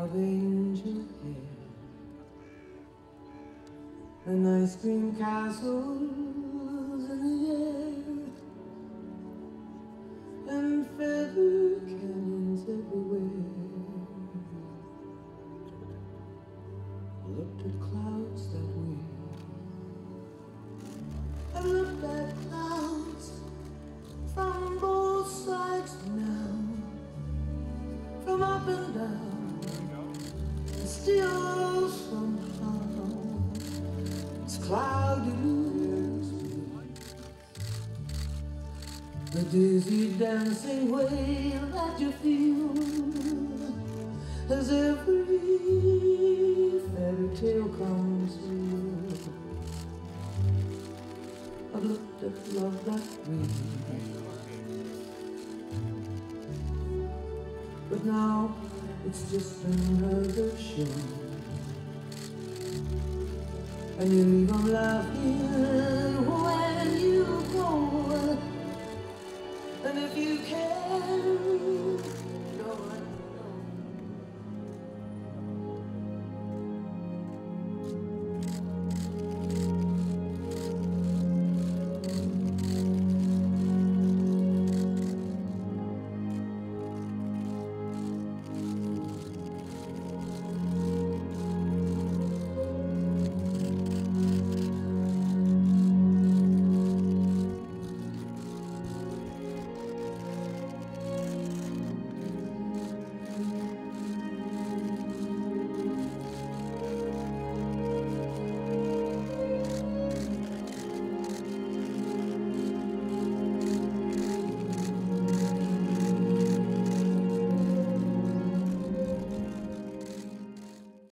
of angel hair. And ice cream castles still somehow it's cloudy The dizzy dancing way that you feel as every fairy tale comes true. I've looked at love that way. But now it's just another. Anh you gon' love you